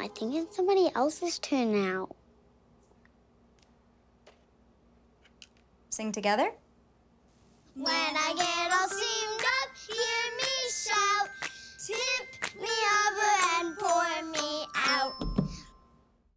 I think it's somebody else's turn now. Sing together?